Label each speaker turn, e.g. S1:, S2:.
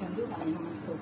S1: 全都把你拉黑